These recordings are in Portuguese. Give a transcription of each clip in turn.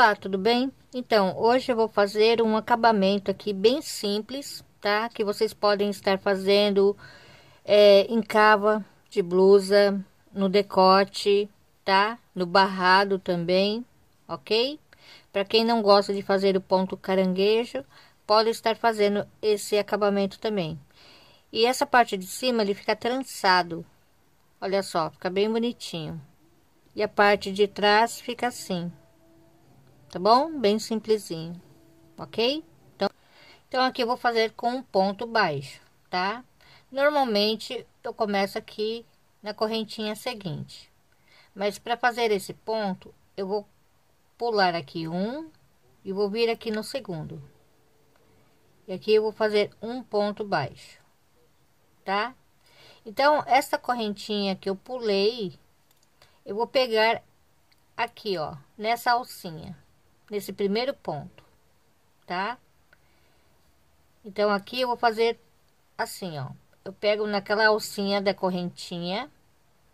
Olá, tudo bem? Então, hoje eu vou fazer um acabamento aqui bem simples, tá? Que vocês podem estar fazendo é, em cava de blusa, no decote, tá? No barrado também, ok? Para quem não gosta de fazer o ponto caranguejo, pode estar fazendo esse acabamento também. E essa parte de cima ele fica trançado, olha só, fica bem bonitinho. E a parte de trás fica assim tá bom? Bem simplesinho, ok? Então, então aqui eu vou fazer com um ponto baixo, tá? Normalmente eu começo aqui na correntinha seguinte, mas para fazer esse ponto eu vou pular aqui um e vou vir aqui no segundo. E aqui eu vou fazer um ponto baixo, tá? Então, essa correntinha que eu pulei, eu vou pegar aqui, ó, nessa alcinha nesse primeiro ponto, tá? Então, aqui eu vou fazer assim, ó. Eu pego naquela alcinha da correntinha,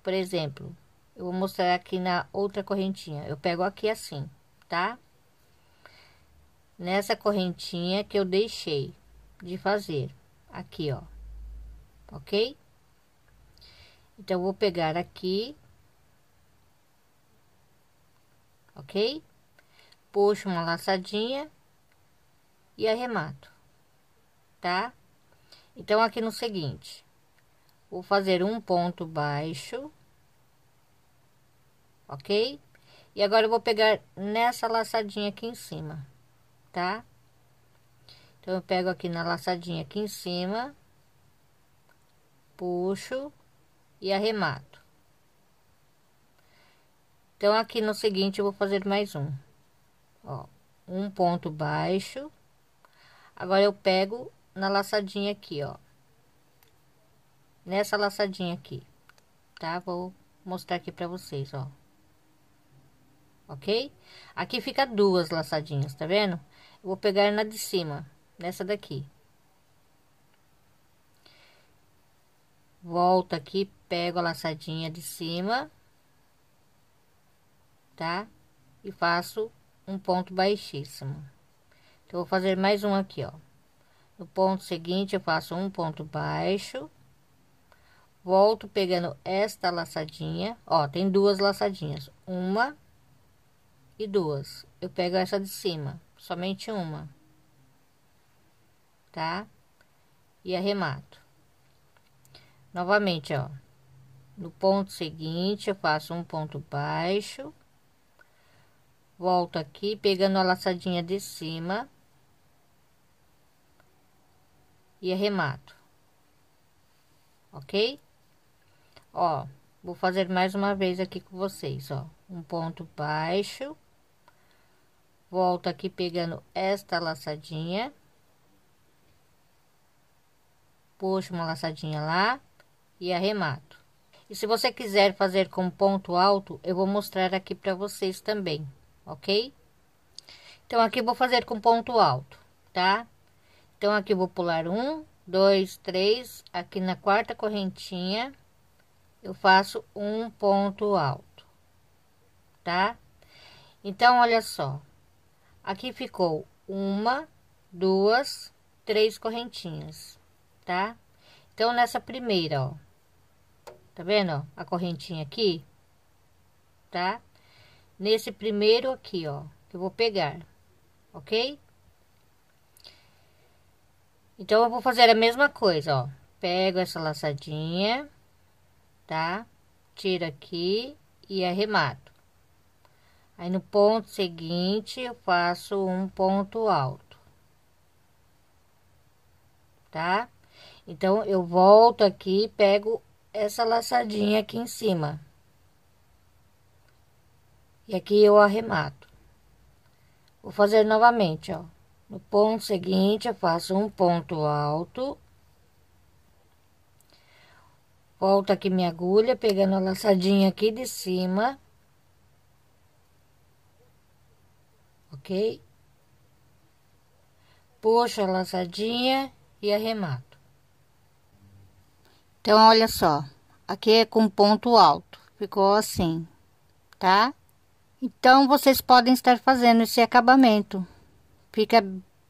por exemplo, eu vou mostrar aqui na outra correntinha. Eu pego aqui assim, tá? Nessa correntinha que eu deixei de fazer, aqui, ó. Ok? Então, vou pegar aqui, ok? Puxo uma laçadinha e arremato, tá? Então, aqui no seguinte, vou fazer um ponto baixo, ok? E agora eu vou pegar nessa laçadinha aqui em cima, tá? Então, eu pego aqui na laçadinha aqui em cima, puxo e arremato. Então, aqui no seguinte, eu vou fazer mais um ó, um ponto baixo. Agora eu pego na laçadinha aqui, ó. Nessa laçadinha aqui, tá? Vou mostrar aqui pra vocês, ó. Ok? Aqui fica duas laçadinhas, tá vendo? Eu vou pegar na de cima, nessa daqui. Volto aqui, pego a laçadinha de cima, tá? E faço um ponto baixíssimo. Então, vou fazer mais um aqui, ó. No ponto seguinte, eu faço um ponto baixo. Volto pegando esta laçadinha, ó, tem duas laçadinhas, uma e duas. Eu pego essa de cima, somente uma, tá? E arremato. Novamente, ó, no ponto seguinte, eu faço um ponto baixo volto aqui pegando a laçadinha de cima. E arremato. Ok? Ó vou fazer mais uma vez aqui com vocês ó. Um ponto baixo. Volto aqui pegando esta laçadinha. Puxo uma laçadinha lá e arremato. E se você quiser fazer com ponto alto eu vou mostrar aqui para vocês também ok? Então, aqui vou fazer com ponto alto, tá? Então, aqui vou pular um, dois, três, aqui na quarta correntinha, eu faço um ponto alto, tá? Então, olha só, aqui ficou uma, duas, três correntinhas, tá? Então, nessa primeira, ó, tá vendo, ó, a correntinha aqui, tá? Nesse primeiro aqui, ó, que eu vou pegar, ok? Então, eu vou fazer a mesma coisa, ó. Pego essa laçadinha, tá? Tiro aqui e arremato. Aí, no ponto seguinte, eu faço um ponto alto. Tá? Então, eu volto aqui e pego essa laçadinha aqui em cima. E aqui eu arremato. Vou fazer novamente, ó. No ponto seguinte, eu faço um ponto alto. Volto aqui minha agulha, pegando a laçadinha aqui de cima. Ok? Puxo a laçadinha e arremato. Então, olha só. Aqui é com ponto alto. Ficou assim, tá? Então, vocês podem estar fazendo esse acabamento. Fica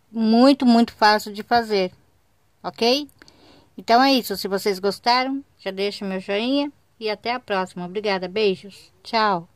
muito, muito fácil de fazer, ok? Então é isso. Se vocês gostaram, já deixa meu joinha e até a próxima. Obrigada. Beijos. Tchau.